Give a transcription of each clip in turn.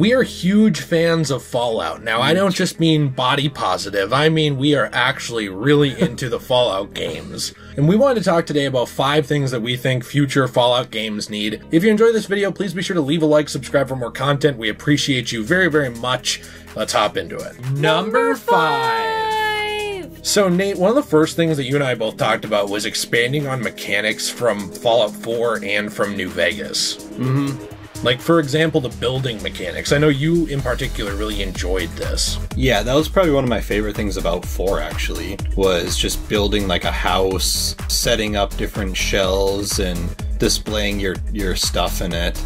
we are huge fans of Fallout. Now, I don't just mean body positive, I mean we are actually really into the Fallout games. And we wanted to talk today about five things that we think future Fallout games need. If you enjoyed this video, please be sure to leave a like, subscribe for more content. We appreciate you very, very much. Let's hop into it. Number five. So, Nate, one of the first things that you and I both talked about was expanding on mechanics from Fallout 4 and from New Vegas. Mm-hmm. Like, for example, the building mechanics. I know you in particular really enjoyed this. Yeah, that was probably one of my favorite things about 4 actually, was just building like a house, setting up different shells and displaying your your stuff in it.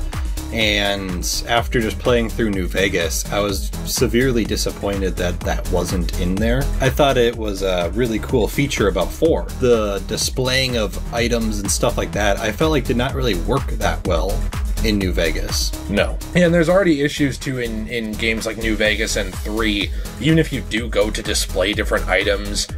And after just playing through New Vegas, I was severely disappointed that that wasn't in there. I thought it was a really cool feature about 4. The displaying of items and stuff like that, I felt like did not really work that well in New Vegas. No. And there's already issues too in, in games like New Vegas and 3. Even if you do go to display different items,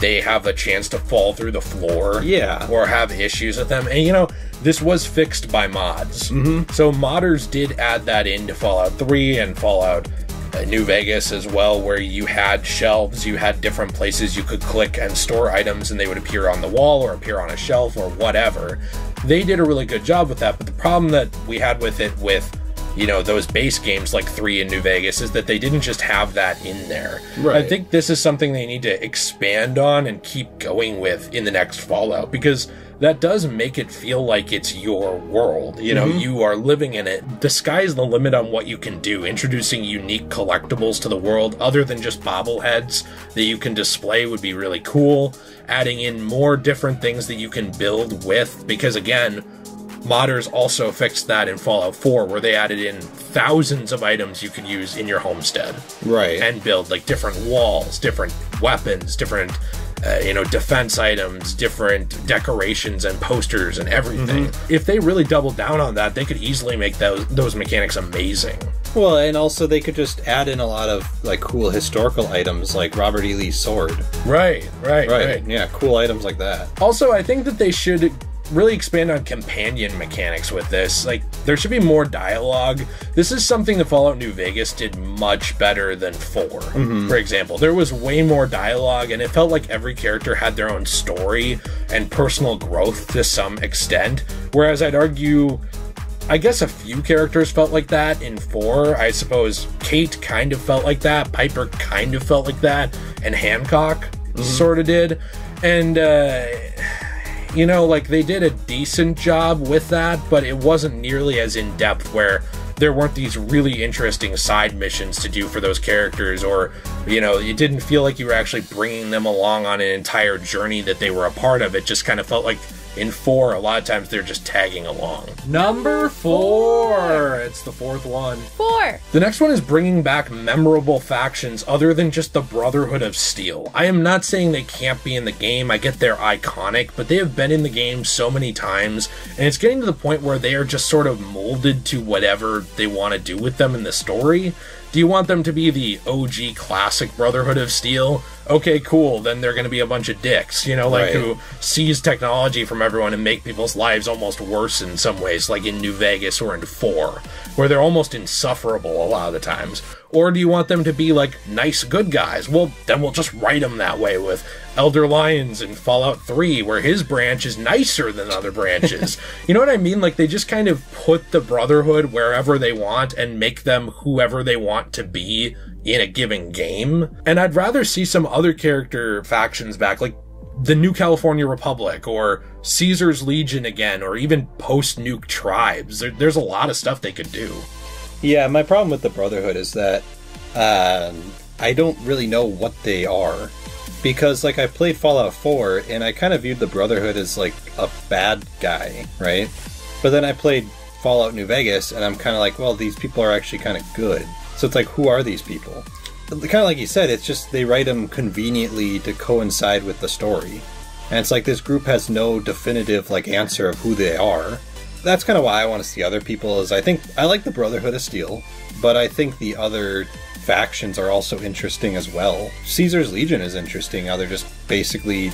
they have a chance to fall through the floor. Yeah. Or have issues with them. And you know, this was fixed by mods. Mm-hmm. So modders did add that into Fallout 3 and Fallout Uh, New Vegas as well, where you had shelves, you had different places you could click and store items, and they would appear on the wall or appear on a shelf or whatever. They did a really good job with that, but the problem that we had with it with you know those base games like 3 in New Vegas is that they didn't just have that in there. Right. I think this is something they need to expand on and keep going with in the next Fallout because that does make it feel like it's your world. You know, mm-hmm. you are living in it. The sky's the limit on what you can do. Introducing unique collectibles to the world other than just bobbleheads that you can display would be really cool. Adding in more different things that you can build with because again, modders also fixed that in Fallout 4 where they added in thousands of items you could use in your homestead Right. and build like different walls, different weapons, different uh, you know defense items, different decorations and posters and everything. If they really doubled down on that, they could easily make those those mechanics amazing. Well, and also they could just add in a lot of like cool historical items like Robert E. Lee's sword. Right, right, Right. right. Yeah, cool items like that. Also, I think that they should really expand on companion mechanics with this. Like, there should be more dialogue. This is something that Fallout New Vegas did much better than 4. For example, there was way more dialogue, and it felt like every character had their own story and personal growth to some extent. Whereas I'd argue. I guess a few characters felt like that in 4. I suppose Cait kind of felt like that, Piper kind of felt like that, and Hancock sort of did. And, uh, you know, like they did a decent job with that, but it wasn't nearly as in depth where there weren't these really interesting side missions to do for those characters, or, you know, it didn't feel like you were actually bringing them along on an entire journey that they were a part of. It just kind of felt like in four, a lot of times they're just tagging along. Number four! It's the fourth one. Four. The next one is bringing back memorable factions other than just the Brotherhood of Steel. I am not saying they can't be in the game, I get they're iconic, but they have been in the game so many times, and it's getting to the point where they are just sort of molded to whatever they want to do with them in the story. Do you want them to be the OG classic Brotherhood of Steel? Okay, cool. Then they're going to be a bunch of dicks, you know, like Right. who seize technology from everyone and make people's lives almost worse in some ways, like in New Vegas or in 4, where they're almost insufferable a lot of the times. Or do you want them to be like nice good guys? Well, then we'll just write them that way with Elder Lyons in Fallout 3, where his branch is nicer than other branches. you know what I mean? Like they just kind of put the Brotherhood wherever they want and make them whoever they want to be in a given game. And I'd rather see some other character factions back, like the New California Republic or Caesar's Legion again, or even post nuke tribes. There, there's a lot of stuff they could do. Yeah, my problem with the Brotherhood is that um, I don't really know what they are. Because, like, I played Fallout 4, and I kind of viewed the Brotherhood as, like, a bad guy, right? But then I played Fallout New Vegas, and I'm kind of like, well, these people are actually kind of good. So it's like, who are these people? Kind of like you said, it's just they write them conveniently to coincide with the story. And it's like this group has no definitive, like, answer of who they are that's kind of why I want to see other people. Is I think I like the Brotherhood of Steel, but I think the other factions are also interesting as well. Caesar's Legion is interesting. How they're just basically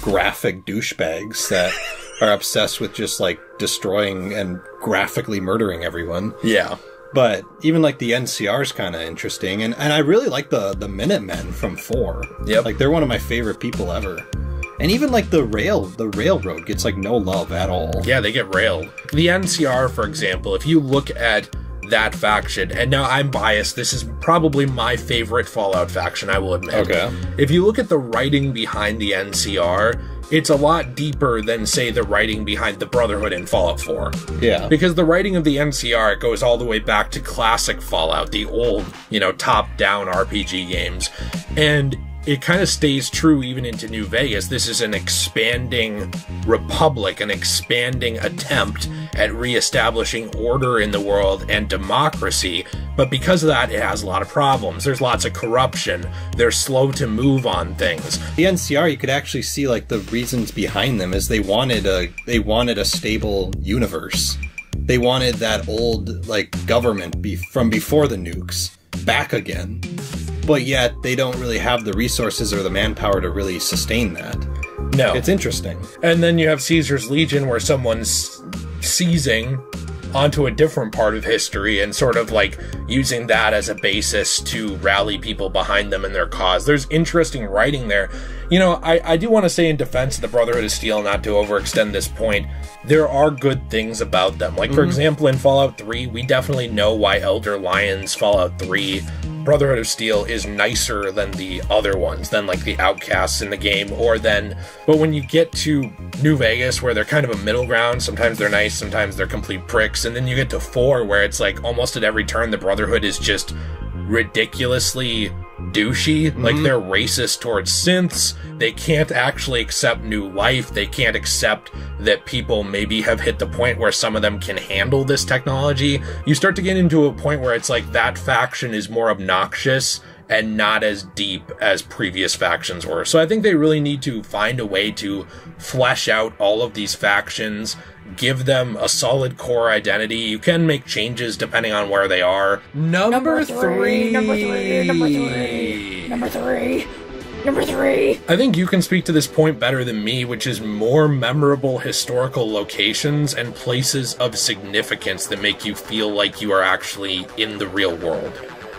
graphic douchebags that are obsessed with just like destroying and graphically murdering everyone. Yeah. But even like the NCR is kind of interesting, and, and I really like the the Minutemen from four. Yep. like they're one of my favorite people ever. And even like the rail, the railroad gets like no love at all. Yeah, they get railed. The NCR, for example, if you look at that faction, and now I'm biased, this is probably my favorite Fallout faction, I will admit. Okay. If you look at the writing behind the NCR, it's a lot deeper than, say, the writing behind the Brotherhood in Fallout 4. Yeah, Because the writing of the NCR goes all the way back to classic Fallout, the old, you know, top down RPG games. And it kind of stays true even into New Vegas. This is an expanding republic, an expanding attempt at reestablishing order in the world and democracy. But because of that, it has a lot of problems. There's lots of corruption. They're slow to move on things. the NCR you could actually see like the reasons behind them is they wanted a they wanted a stable universe. They wanted that old like government be from before the nukes back again. But yet they don't really have the resources or the manpower to really sustain that. No. It's interesting. And then you have Caesar's Legion, where someone's seizing onto a different part of history and sort of like using that as a basis to rally people behind them and their cause. There's interesting writing there. You know, I, I do want to say in defense of the Brotherhood of Steel, not to overextend this point, there are good things about them. Like, for mm-hmm. example, in Fallout 3, we definitely know why Elder Lyons Fallout 3 Brotherhood of Steel is nicer than the other ones, than like the outcasts in the game, or then. But when you get to New Vegas, where they're kind of a middle ground, sometimes they're nice, sometimes they're complete pricks, and then you get to four, where it's like almost at every turn, the Brotherhood is just ridiculously douchey. Like mm-hmm. they're racist towards synths. They can't actually accept new life. They can't accept that people maybe have hit the point where some of them can handle this technology. You start to get into a point where it's like that faction is more obnoxious and not as deep as previous factions were. So I think they really need to find a way to flesh out all of these factions, give them a solid core identity. You can make changes depending on where they are. Number, Number three, number three, number three, number three, number three. I think you can speak to this point better than me, which is more memorable historical locations and places of significance that make you feel like you are actually in the real world.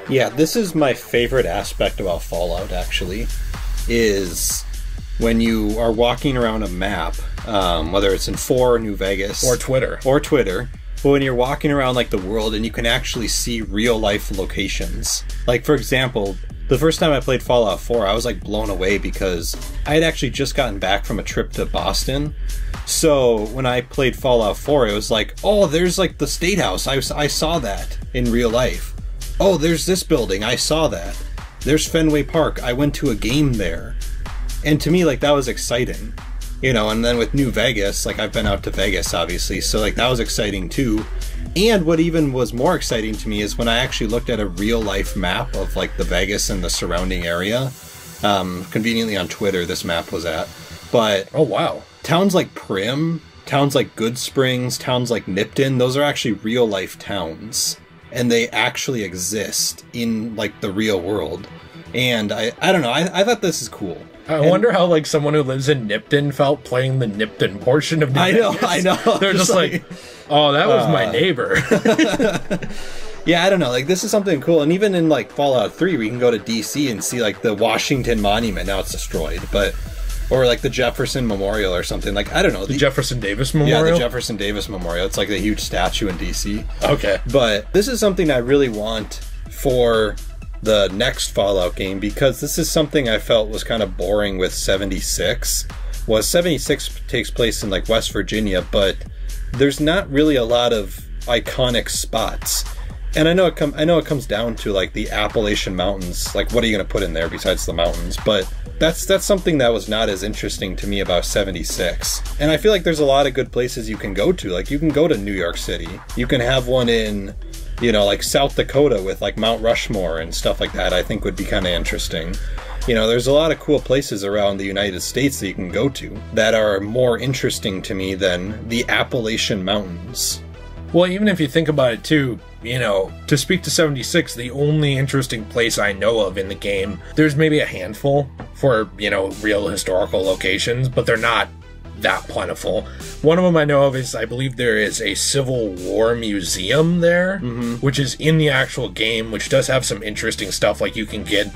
Yeah, this is my favorite aspect about Fallout. Actually, is when you are walking around a map, um, whether it's in Four or New Vegas Or Twitter. or Twitter, but when you're walking around like the world and you can actually see real life locations. Like for example, the first time I played Fallout 4, I was like blown away because I had actually just gotten back from a trip to Boston. So when I played Fallout 4, it was like, oh, there's like the State House. I, I saw that in real life. Oh, there's this building. I saw that. There's Fenway Park. I went to a game there. And to me, like, that was exciting. You know, and then with New Vegas, like, I've been out to Vegas, obviously. So, like, that was exciting too. And what even was more exciting to me is when I actually looked at a real life map of, like, the Vegas and the surrounding area. Um, conveniently on Twitter, this map was at. But Oh, wow. towns like Primm, towns like Goodsprings, towns like Nipton, those are actually real life towns. And they actually exist in like the real world. And I, I don't know, I, I thought this is cool. I And- wonder how like someone who lives in Nipton felt playing the Nipton portion of New I know, Vegas. I know. They're just Just like, like- oh, that was my Uh, neighbor. Yeah, I don't know, like this is something cool. And even in like Fallout 3, we can go to DC and see like the Washington Monument. Now it's destroyed, but or like the Jefferson Memorial or something. Like I don't know. the the- Jefferson Davis Memorial. yeah, the Jefferson Davis Memorial. It's like a huge statue in DC. okay. But this is something I really want for the next Fallout game because this is something I felt was kind of boring with 76. Was 76 takes place in like West Virginia, but there's not really a lot of iconic spots. And I know it com- I know it comes down to like the Appalachian Mountains. Like what are you going to put in there besides the mountains? But that's that's something that was not as interesting to me about 76. And I feel like there's a lot of good places you can go to. Like you can go to New York City. You can have one in you know, like South Dakota with like Mount Rushmore and stuff like that, I think would be kind of interesting. You know, there's a lot of cool places around the United States that you can go to that are more interesting to me than the Appalachian Mountains. Well, even if you think about it too, you know, to speak to 76, the only interesting place I know of in the game, there's maybe a handful for, you know, real historical locations, but they're not that plentiful. One of them I know of is I believe there is a Civil War museum there, mm-hmm. which is in the actual game, which does have some interesting stuff. Like you can get,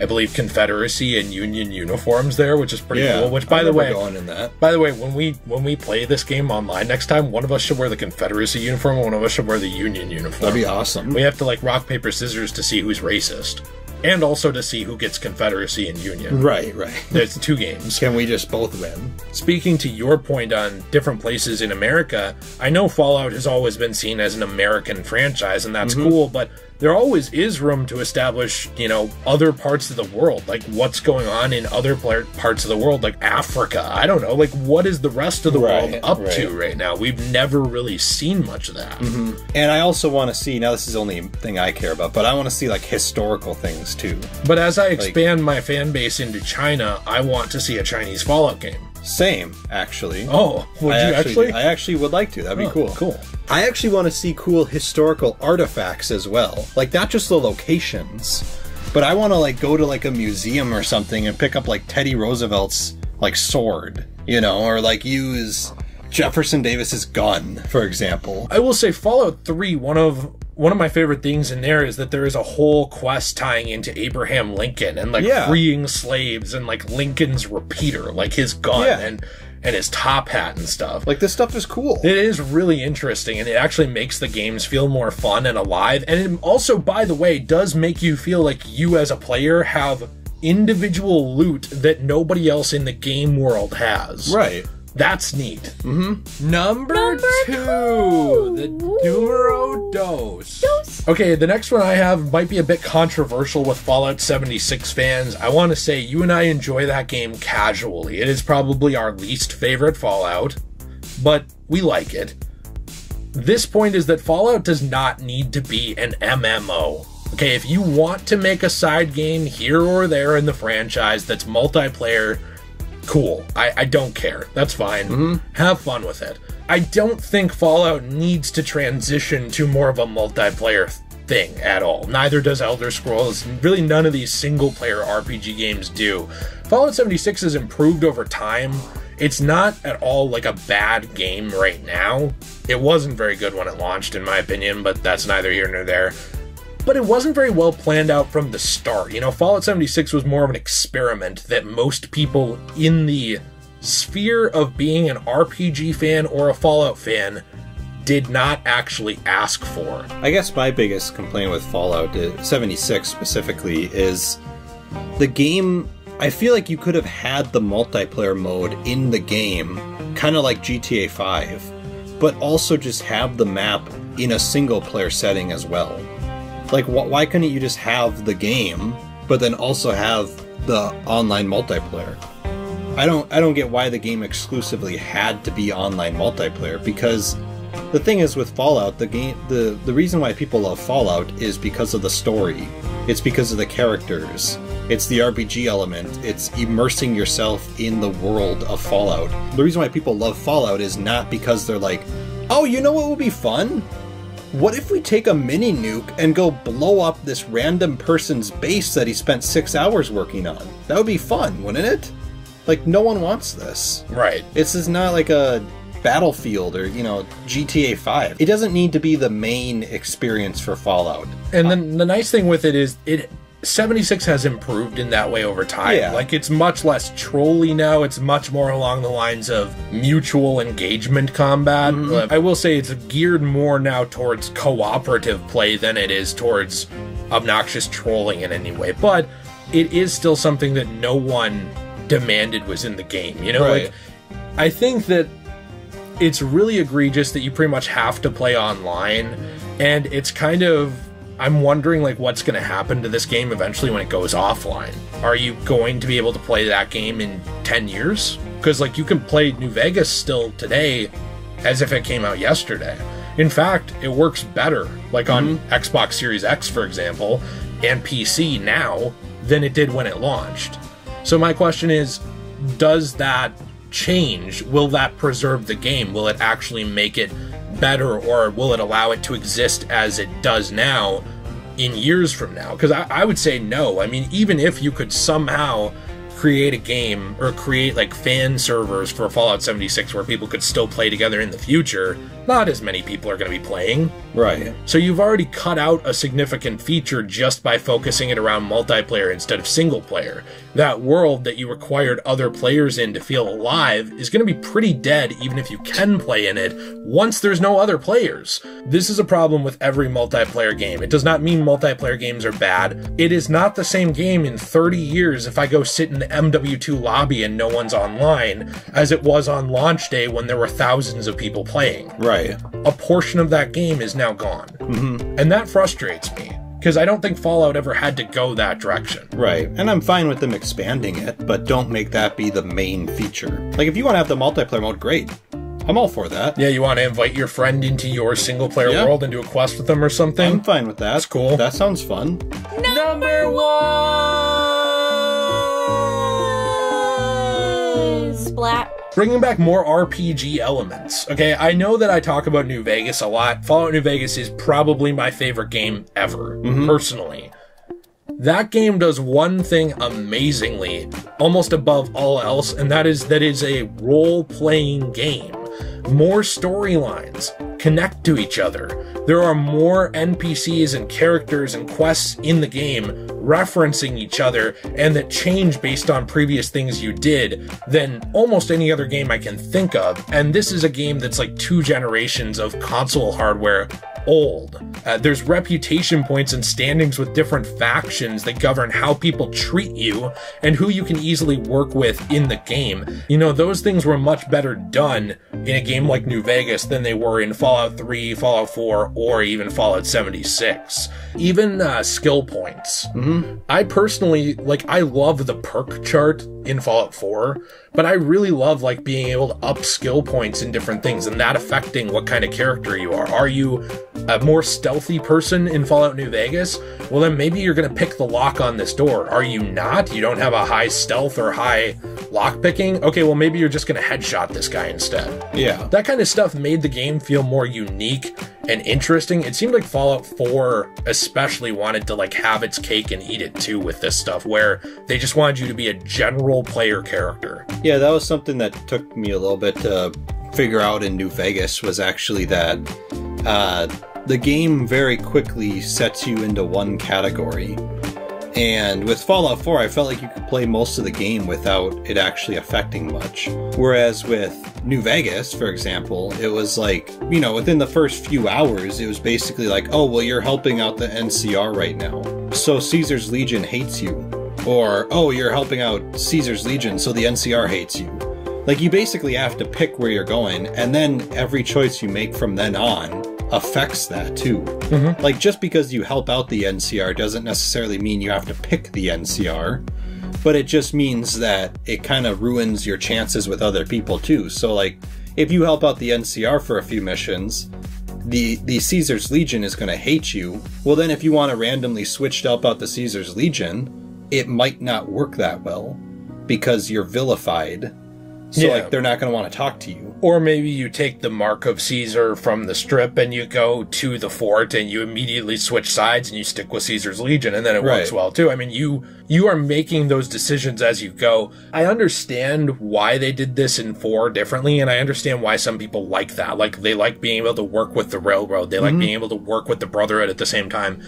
I believe, Confederacy and Union uniforms there, which is pretty cool. Which, by I the way, going in that. by the way, when we when we play this game online next time, one of us should wear the Confederacy uniform, and one of us should wear the Union uniform. That'd be awesome. We have to like rock paper scissors to see who's racist, and also to see who gets Confederacy and Union. Right, right. There's two games. Can we just both win? Speaking to your point on different places in America, I know Fallout has always been seen as an American franchise, and that's mm-hmm. cool, but there always is room to establish, you know, other parts of the world, like what's going on in other parts of the world, like Africa. I don't know, like what is the rest of the world up right. to right now? We've never really seen much of that. Mm-hmm. And I also want to see, now this is the only thing I care about, but I want to see like historical things too. But as I expand my fan base into China, I want to see a Chinese Fallout game. Same, actually. Oh, would I you actually? I actually would like to. That'd be Oh, cool. Cool. I actually want to see cool historical artifacts as well. Like not just the locations, but I want to like go to like a museum or something and pick up like Teddy Roosevelt's like sword, you know, or like use Jefferson Davis's gun, for example. I will say Fallout 3, one of one of my favorite things in there is that there is a whole quest tying into Abraham Lincoln and like Yeah. freeing slaves and like Lincoln's repeater, like his gun Yeah. and and his top hat and stuff. Like this stuff is cool. It is really interesting and it actually makes the games feel more fun and alive. And it also, by the way, does make you feel like you as a player have individual loot that nobody else in the game world has. right. That's neat. Mm-hmm. Number, Number two, two. the numero dos. Okay, the next one I have might be a bit controversial with Fallout 76 fans. I want to say you and I enjoy that game casually. It is probably our least favorite Fallout, but we like it. This point is that Fallout does not need to be an MMO. Okay, if you want to make a side game here or there in the franchise that's multiplayer, cool. I, I don't care. That's fine. Mm-hmm. Have fun with it. I don't think Fallout needs to transition to more of a multiplayer thing at all. Neither does Elder Scrolls. Really, none of these single player RPG games do. Fallout 76 has improved over time. It's not at all like a bad game right now. It wasn't very good when it launched, in my opinion, but that's neither here nor there but it wasn't very well planned out from the start. You know, Fallout 76 was more of an experiment that most people in the sphere of being an RPG fan or a Fallout fan did not actually ask for. I guess my biggest complaint with Fallout uh, 76 specifically is the game. I feel like you could have had the multiplayer mode in the game, kind of like GTA 5, but also just have the map in a single player setting as well. Like, wh- why couldn't you just have the game, but then also have the online multiplayer? I don't I don't get why the game exclusively had to be online multiplayer because the thing is with Fallout, the game the the reason why people love Fallout is because of the story. It's because of the characters. It's the RPG element. It's immersing yourself in the world of Fallout. The reason why people love Fallout is not because they're like, "Oh, you know what would be fun? What if we take a mini nuke and go blow up this random person's base that he spent 6 hours working on?" That would be fun, wouldn't it? Like no one wants this. Right. This is not like a Battlefield or, you know, GTA 5. It doesn't need to be the main experience for Fallout. And then the nice thing with it is it 76 has improved in that way over time. Yeah. Like it's much less trolly now. It's much more along the lines of mutual engagement combat. Uh, I will say it's geared more now towards cooperative play than it is towards obnoxious trolling in any way. But it is still something that no one demanded was in the game. You know, Right. like I think that it's really egregious that you pretty much have to play online and it's kind of i'm wondering like what's going to happen to this game eventually when it goes offline. Are you going to be able to play that game in 10 years? Because like you can play new vegas still today as if it came out yesterday. In fact it works better like on mm-hmm. xbox series x for example and pc now than it did when it launched. So my question is does that change? Will that preserve the game? Will it actually make it better or will it allow it to exist as it does now in years from now? Because I, I would say no. I mean, even if you could somehow create a game or create like fan servers for Fallout 76 where people could still play together in the future, not as many people are going to be playing. Right. So you've already cut out a significant feature just by focusing it around multiplayer instead of single player. That world that you required other players in to feel alive is going to be pretty dead even if you can play in it once there's no other players. This is a problem with every multiplayer game. It does not mean multiplayer games are bad. It is not the same game in 30 years if I go sit in the MW2 lobby and no one's online as it was on launch day when there were thousands of people playing Right. A portion of that game is now gone. Mm-hmm. And that frustrates me because I don't think Fallout ever had to go that direction. Right. And I'm fine with them expanding it, but don't make that be the main feature. Like, if you want to have the multiplayer mode, great. I'm all for that. Yeah, you want to invite your friend into your single player Yeah. world and do a quest with them or something? I'm fine with that. That's cool. That sounds fun. Number one! Splat. Bringing back more RPG elements. Okay, I know that I talk about New Vegas a lot. Fallout New Vegas is probably my favorite game ever, mm-hmm. personally. That game does one thing amazingly, almost above all else, and that is that is a role playing game. More storylines connect to each other. There are more NPCs and characters and quests in the game referencing each other and that change based on previous things you did than almost any other game I can think of. And this is a game that's like two generations of console hardware old. Uh, there's reputation points and standings with different factions that govern how people treat you and who you can easily work with in the game. You know, those things were much better done in a game like New Vegas than they were in Fallout 3, Fallout 4, or even Fallout 76. Even uh, skill points. I personally like I love the perk chart in Fallout 4, but I really love like being able to up skill points in different things and that affecting what kind of character you are. Are you a more stealthy person in Fallout New Vegas? Well then maybe you're going to pick the lock on this door. Are you not? You don't have a high stealth or high lock picking? Okay, well maybe you're just going to headshot this guy instead. Yeah. That kind of stuff made the game feel more unique and interesting. It seemed like Fallout 4 especially wanted to like have its cake and eat it too with this stuff where they just wanted you to be a general player character. Yeah, that was something that took me a little bit to figure out in New Vegas was actually that uh, the game very quickly sets you into one category. And with Fallout 4, I felt like you could play most of the game without it actually affecting much. Whereas with New Vegas, for example, it was like, you know, within the first few hours, it was basically like, oh, well, you're helping out the NCR right now. So Caesar's Legion hates you. Or, oh, you're helping out Caesar's Legion, so the NCR hates you. Like, you basically have to pick where you're going, and then every choice you make from then on affects that too. Mm-hmm. Like, just because you help out the NCR doesn't necessarily mean you have to pick the NCR, but it just means that it kind of ruins your chances with other people too. So, like, if you help out the NCR for a few missions, the the Caesar's Legion is going to hate you. Well, then if you want to randomly switch to help out the Caesar's Legion, it might not work that well because you're vilified. So Yeah. like they're not going to want to talk to you. Or maybe you take the mark of Caesar from the strip and you go to the fort and you immediately switch sides and you stick with Caesar's Legion and then it works Right. well too. I mean, you you are making those decisions as you go. I understand why they did this in 4 differently and I understand why some people like that. Like they like being able to work with the railroad. They like mm-hmm. being able to work with the brotherhood at the same time.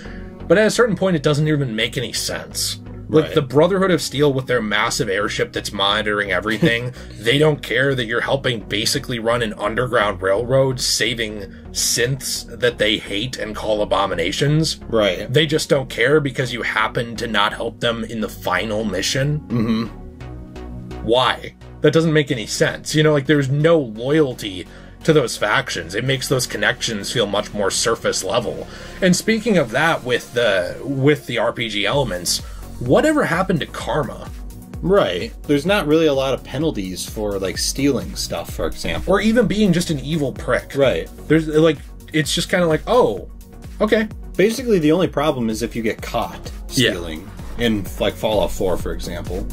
But at a certain point it doesn't even make any sense. Like Right. the Brotherhood of Steel with their massive airship that's monitoring everything, they don't care that you're helping basically run an underground railroad saving synths that they hate and call abominations. Right. They just don't care because you happen to not help them in the final mission. Mm-hmm. Why? That doesn't make any sense. You know, like there's no loyalty to those factions. It makes those connections feel much more surface level. And speaking of that with the with the RPG elements, whatever happened to karma? Right. There's not really a lot of penalties for like stealing stuff, for example. Or even being just an evil prick. right. There's like it's just kind of like, "Oh, okay. Basically, the only problem is if you get caught stealing Yeah. in like Fallout 4, for example.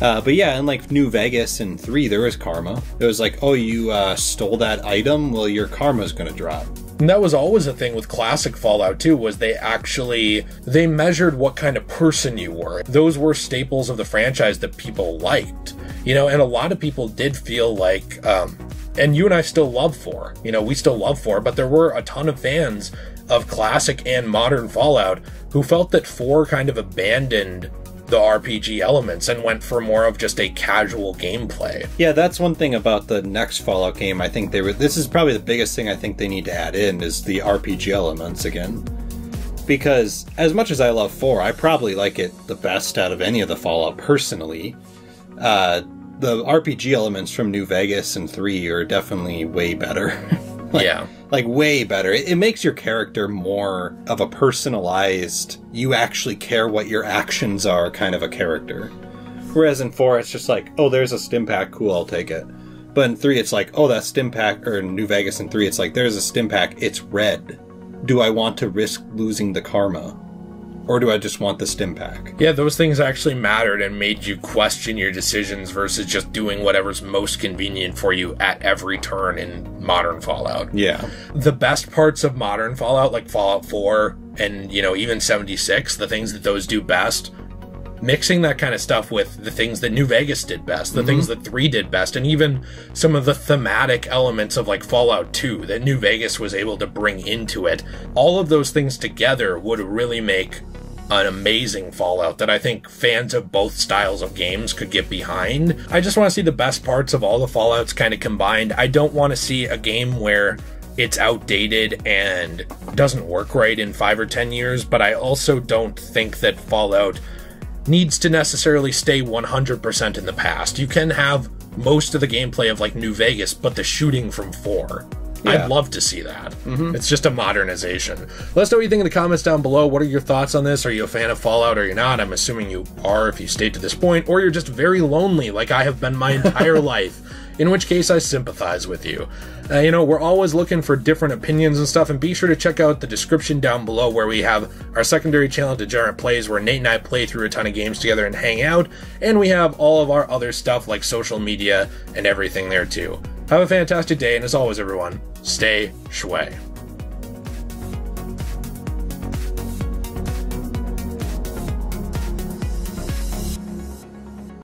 Uh, but yeah, in like New Vegas and 3, there was karma. It was like, oh, you uh, stole that item? Well, your karma's going to drop. And that was always a thing with classic Fallout too, was they actually they measured what kind of person you were. Those were staples of the franchise that people liked. You know, and a lot of people did feel like um and you and I still love 4. You know, we still love 4, but there were a ton of fans of classic and modern Fallout who felt that 4 kind of abandoned the RPG elements and went for more of just a casual gameplay. Yeah, that's one thing about the next Fallout game. I think they were. This is probably the biggest thing I think they need to add in is the RPG elements again. Because as much as I love four, I probably like it the best out of any of the Fallout personally. Uh, the RPG elements from New Vegas and three are definitely way better. like, yeah. Like way better. It, it makes your character more of a personalized, you actually care what your actions are kind of a character. Whereas in four, it's just like, oh, there's a stim pack, cool, I'll take it. But in three, it's like, oh, that stim pack, or New Vegas in three, it's like, there's a stim pack, it's red. Do I want to risk losing the karma? Or do I just want the stim pack? Yeah, those things actually mattered and made you question your decisions versus just doing whatever's most convenient for you at every turn in modern Fallout. Yeah. The best parts of modern Fallout, like Fallout 4 and, you know, even 76, the things that those do best, mixing that kind of stuff with the things that New Vegas did best, the mm-hmm. things that 3 did best, and even some of the thematic elements of like Fallout 2 that New Vegas was able to bring into it. All of those things together would really make an amazing Fallout that I think fans of both styles of games could get behind. I just want to see the best parts of all the Fallouts kind of combined. I don't want to see a game where it's outdated and doesn't work right in five or ten years, but I also don't think that Fallout needs to necessarily stay 100% in the past. You can have most of the gameplay of like New Vegas, but the shooting from 4. Yeah. I'd love to see that. It's just a modernization. Let us know what you think in the comments down below. What are your thoughts on this? Are you a fan of Fallout or you're not? I'm assuming you are if you stayed to this point, or you're just very lonely like I have been my entire life. In which case, I sympathize with you. Uh, you know, we're always looking for different opinions and stuff, and be sure to check out the description down below where we have our secondary channel, Degenerate Plays, where Nate and I play through a ton of games together and hang out, and we have all of our other stuff like social media and everything there too. Have a fantastic day, and as always, everyone, stay shui.